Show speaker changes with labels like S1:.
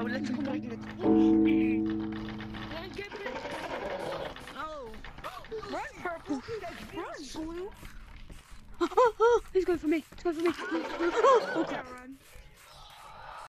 S1: I will let him break it.
S2: Don't it. No.
S1: Run, purple. Run, blue.
S3: He's going for me. He's going for me.
S1: Oh, crap.